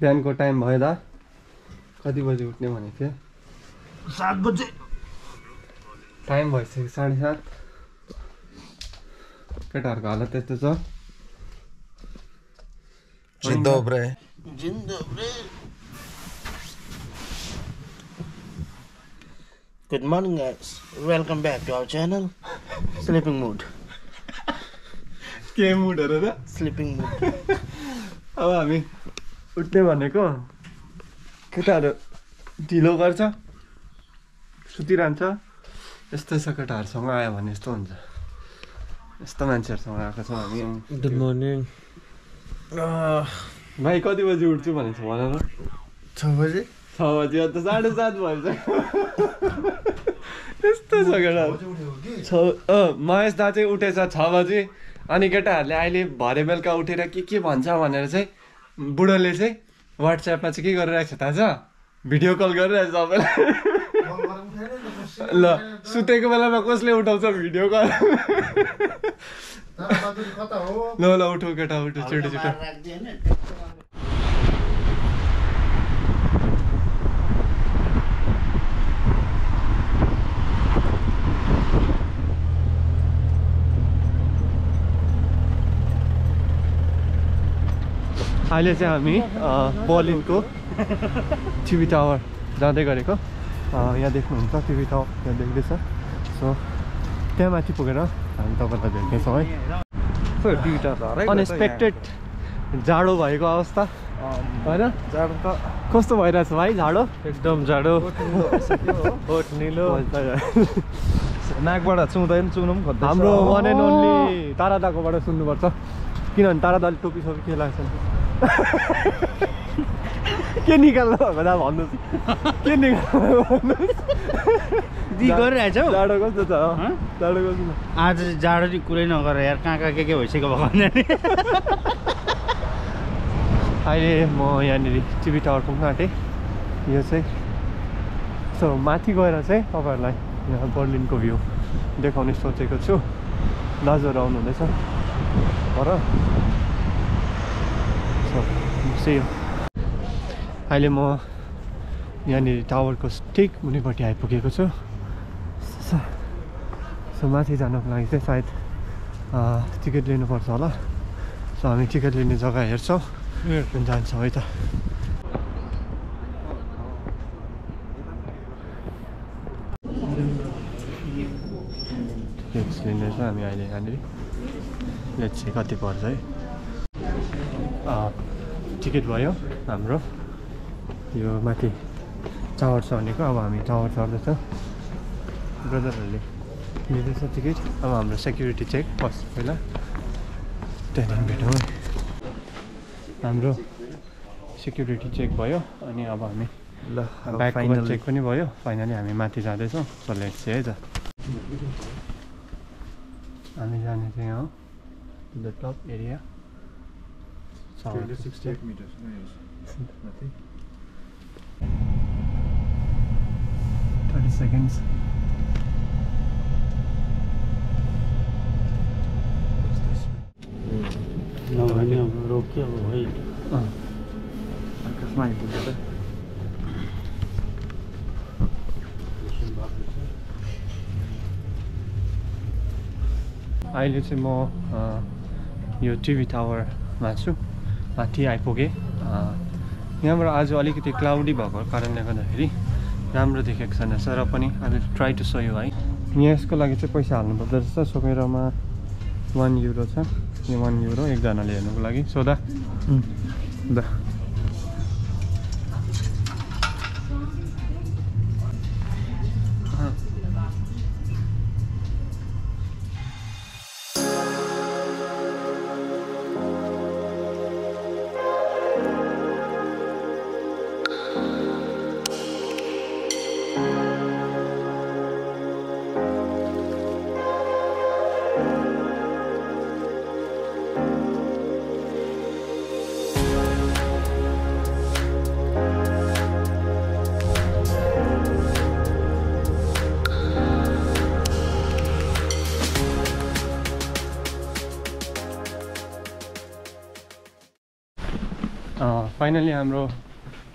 बिहान को टाइम भैया कति बजे उठने वाने थे सात बजे। टाइम भैस साढ़े सात। केटा हालत ये good morning welcome back to our channel sleeping mood के मूड अरे स्लिपिंग मूड अब हमी उठ्ने भनेको केटाहरू ढिलो गर्छ सुतिरहन्छ। यस्तै छ केटाहरूसँग आयो भने यस्तो हुन्छ। यस्तो मान्छेहरूसँग आएको छौँ हामी। Good morning. भाइ कति बजी उठ्छु भनेको छ भन न छ बजे। छ बजी अन्त साढे सात भइसक्यो यस्तो छ केटाहरू छ अँ महेश दा चाहिँ उठेछ छ बजी। अनि केटाहरूले अहिले भरे बेलुका उठेर के के भन्छ भनेर चाहिँ बुढोले चाहिँ वाट्सएपमा चाहिँ के गरिरहेको छ थाहा छ? भिडियो कल गरिरहेछ सबैलाई। ल सुतेको बेलामा कसले उठाउँछ भिडियो कल ल ल उठौ केटा उठो छिटो छिटो। अहिले चाहिँ हामी बर्लिनको टिभी टावर जाँदै गरेको। यहाँ देख्नुहुन्छ टिभी टावर यहाँ देख्दैछ। सो त्यहाँ माथि पुगेर हामी तपाईँलाई भेट्नेछौँ है। अनएक्सपेक्टेड जाडो भएको अवस्था होइन? जाडो त कस्तो भइरहेछ भाइ जाडो? एकदम जाडो। निलो। नाकबाट चुहुँदैन चुहुनु पनि हाम्रो वान एन्ड ओन्ली तारा दाकोबाट सुन्नुपर्छ। किनभने तारा दाले टोपी सोपी के लाग्छ के निकाल्नु भएको दा भन्नुहोस्। के निकाल्नु गरिरहेछ हौ। जाडो कस्तो छ? हँ? जाडो कस्तो छ? आज जाडो चाहिँ कुरै नगर यार कहाँ कहाँ के के भइसक्यो भगवान् अहिले म यहाँनिर टिभी टावर पुग्न आँटेँ यो चाहिँ सो माथि गएर चाहिँ तपाईँहरूलाई यहाँ बर्लिनको भ्यू देखाउने सोचेको छु। दाजुहरू आउनुहुँदैछ। पर सेयो अहिले म यहाँनिर टावरको ठिक मुनिपट्टि आइपुगेको छु। सो माथि जानको लागि चाहिँ सायद टिकट लिनुपर्छ होला। सो हामी टिकट लिने जग्गा हेर्छौँ जान्छौँ है त। टिकट्स लिँदैछ हामी अहिले यहाँनिर। लेट्स चाहिँ कति पर्छ है? टिकट भयो हाम्रो। यो माथि टावर चढ्नेको अब हामी टावर चढ्दैछ ब्रदरहरूले लिँदैछ टिकट अब हाम्रो सेक्युरिटी चेक फर्स्ट पहिला। त्यहाँदेखि भेटौँ। हाम्रो सेक्युरिटी चेक भयो अनि अब हामी ल फाइनल चेक पनि भयो। फाइनली हामी माथि जाँदैछौँ। सो लेट्स है त। हामी जाने चाहिँ हो। The top area 368 meters. Nothing. 30 seconds. No, I know. Okay, wait. Oh. Because my computer. a little more uh, your TV tower Matsu. माथि आइपुगेँ। यहाँबाट आज अलिकति क्लाउडी भएको कारणले गर्दाखेरि राम्रो देखेको छैन र पनि अहिले ट्राई टु सो यु है। यहाँ यसको लागि चाहिँ पैसा हाल्नु पर्दो रहेछ सो मेरोमा वान युरो छ। यो वान युरो एकजनाले हेर्नुको लागि। सोधा द। फाइनली हाम्रो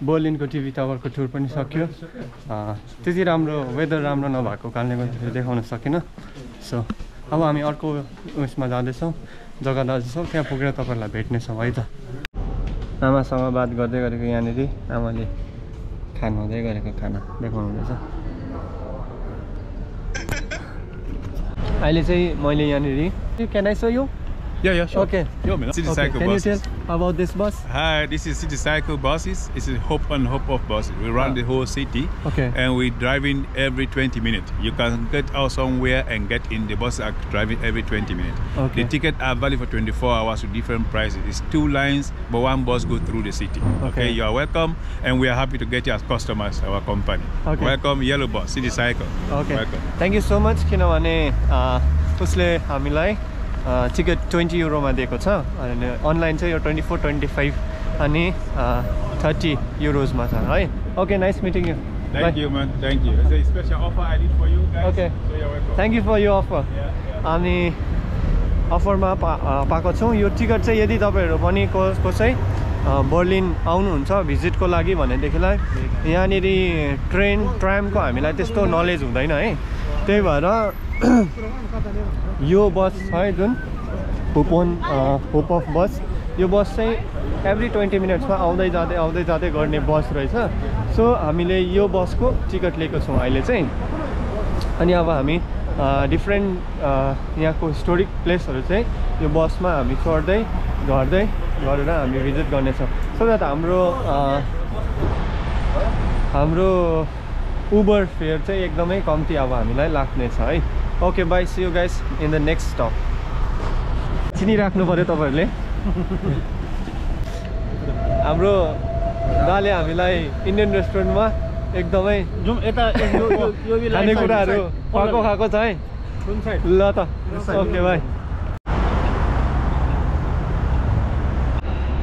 बर्लिनको टिभी टावरको टुर पनि सक्यो। त्यति राम्रो वेदर राम्रो नभएको कारणले गर्दाखेरि देखाउन सकेन। सो अब हामी अर्को उयसमा जाँदैछौँ जग्गा जाँदैछौँ। त्यहाँ पुगेर तपाईँहरूलाई भेट्नेछौँ है त। आमासँग बात गर्दै गरेको यहाँनिर आमाले खानु हुँदै गरेको खाना देखाउनु हुँदैछ। अहिले चाहिँ मैले यहाँनिर। Can I you Yeah, yeah, sure. Okay. Sure, man. City Okay, Cycle can you buses. tell about this bus? Hi, this is City Cycle buses. It's a hop on hop off buses. We run Ah. the whole city. Okay. And we driving every 20 minutes. You can get out somewhere and get in the bus are driving every 20 minutes. Okay. The ticket are valid for 24 hours with different prices. It's two lines, but one bus go through the city. Okay. You are welcome, and we are happy to get you as customers our company. Okay. Welcome, Yellow Bus, City Cycle. Okay Welcome. Thank you so much किनभने a, उसले हामीलाई a, ticket twenty युरोमा दिएको छ अनि online चाहिँ यो twenty four twenty five अनि thirty युरोजमा छ है okay nice meeting you Thank you, man. Thank you. It's a special offer I did for you guys. Okay. So you're welcome. Thank you for यो offer Yeah, yeah. अनि अफरमा पा पाएको छौँ यो टिकट चाहिँ यदि तपाईँहरू पनि कसै अ, बर्लिन आउनुहुन्छ भिजिटको लागि भनेदेखिलाई यहाँनिर ट्रेन ट्रामको हामीलाई त्यस्तो नलेज हुँदैन है त्यही भएर यो बस छ है जुन हुपोन हुप अफ बस यो बस चाहिँ एभ्री ट्वेन्टी मिनट्समा आउँदै जाँदै आउँदै जाँदै गर्ने बस रहेछ। सो हामीले यो बसको टिकट लिएको छौँ अहिले चाहिँ। अनि अब हामी डिफ्रेन्ट यहाँको हिस्टोरिक प्लेसहरू चाहिँ यो बसमा हामी चढ्दै झर्दै गरेर हामी भिजिट गर्नेछौँ। सो द्याट हाम्रो अ, हाम्रो उबर फेयर चाहिँ एकदमै कम्ती अब हामीलाई लाग्नेछ है। Okay bye see you guys in the next stop चिनिराख्नु पऱ्यो तपाईँहरूले। हाम्रो दाले हामीलाई इन्डियन रेस्टुरेन्टमा एकदमै जाउँ यता खानेकुराहरू साइड- खाएको छ है। ल त। ओके भाइ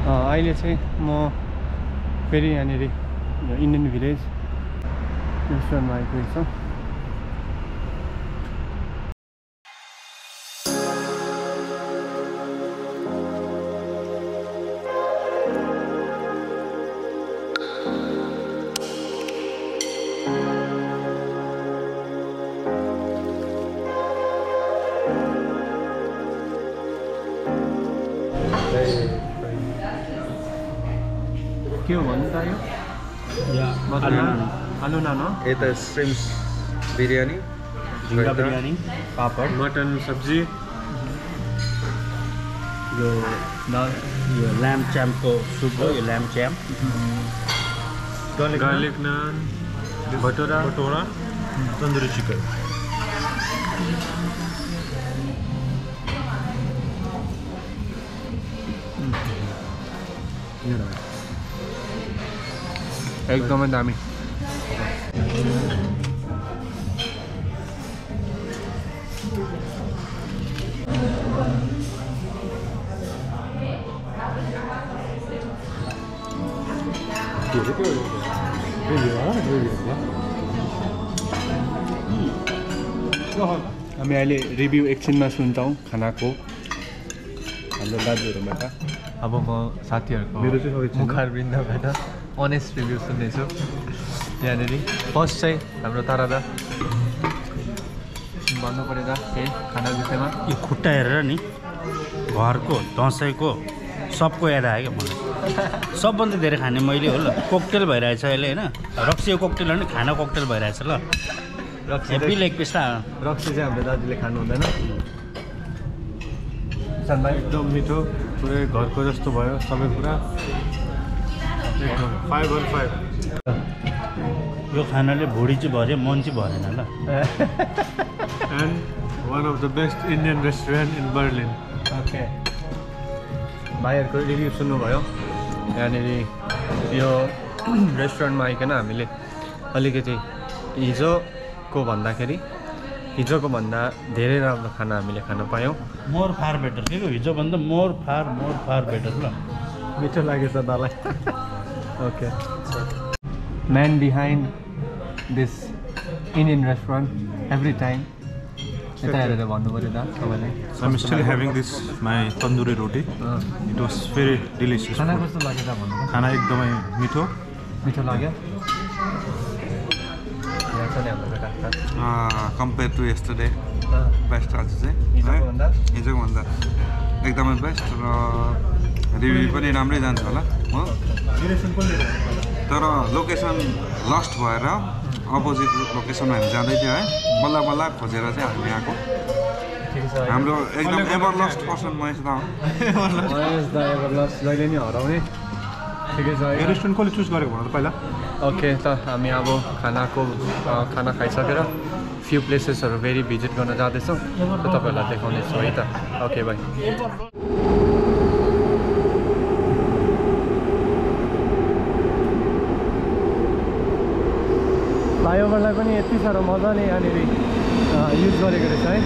अहिले चाहिँ म फेरि यहाँनिर इन्डियन भिलेज रेस्टुरेन्टमा आइपुगेको छु के हो भन्नु त यो Ano na, no? It shrimps biryani. Jinga biryani, papad. Mutton सब्ज़ी। यो ना लैम चैम को सूप हो ये lamb champ garlic naan bhatura bhatura tandoori chicken एकदम दामी हामी अहिले रिभ्यू एकछिनमा सुन्छौँ खानाको हाम्रो दाजुहरूबाट। अब म साथीहरूको मुखारवृन्दबाट अनेस्ट रिभ्यू सुन्नेछु यहाँनिर फर्स्ट चाहिँ हाम्रो तारादा। भन्नु पऱ्यो त केही खाना विषयमा? यो खुट्टा हेरेर नि घरको दसैँको सबको याद आयो क्या मलाई। सबभन्दा धेरै खाने मैले हो ल कोकटेल भइरहेछ अहिले होइन? रक्सीको कोकटेल होइन खाना कोकटेल भइरहेछ ल। रक्सी हेप्पी लेग पिस त रक्सी चाहिँ हाम्रो दाजुले खानु हुँदैन। भाइ एकदम मिठो पुरै घरको जस्तो भयो सबै कुरा। एकदम फाइभ वान फाइभ यो खानाले भुँडी चाहिँ भर्यो मन चाहिँ भरेन ल। And one of the best Indian restaurant in Berlin. Okay भाइहरूको रिभ्यू सुन्नुभयो। यहाँनिर यो रेस्टुरेन्टमा आइकन हामीले अलिकति हिजोको भन्दाखेरि हिजोको भन्दा धेरै राम्रो खाना हामीले खान पायौँ। मोर फार बेटर के हो हिजोभन्दा more far more far better ल। मिठो लागेछ दालाई okay man behind this Indian restaurant every time यता हेरेर भन्नु पऱ्यो दा तपाईँले So I'm still having this my tandoori roti. अँ। It was very delicious. खाना. कस्तो लाग्यो त भन्नु? खाना एकदमै मिठो मिठो लाग्यो कम्पेयर टु यस्टरडे। बेस्ट आज चाहिँ? हिजोको भन्दा एकदमै बेस्ट र रिभ्यू पनि राम्रै जान्छ होला हो तर लोकेसन लस्ट भएर अपोजिट लोकेसनमा हामी जाँदै थियो है। बल्ल बल्ल खोजेर चाहिँ हामी आएको ठिकै छ है। हाम्रो एकदम एभर लस्ट पर्सन महेश दा लस्ट जहिले नि हराउने। ठिकै छ यो है रेस्टुरेन्ट कसले चुज गरेको भन्नु त पहिला? ओके त हामी अब खानाको खाना खाइसकेर फ्यु प्लेसेसहरू फेरि भिजिट गर्न जाँदैछौँ। त तपाईँहरूलाई देखाउनेछु है त। ओके बाई फ्लाइओभरलाई पनि यति साह्रो मजाले यहाँनिर युज गरेको रहेछ है।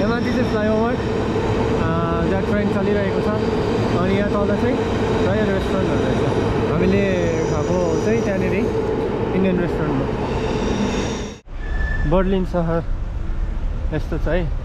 यहाँ चाहिँ फ्लाइओभर जहाँ ट्रेन चलिरहेको छ। अनि यहाँ तल चाहिँ प्रायः रेस्टुरेन्टहरू रहेछ हामीले खाएको चाहिँ त्यहाँनिर इन्डियन रेस्टुरेन्टमा बर्लिन सहर यस्तो छ है।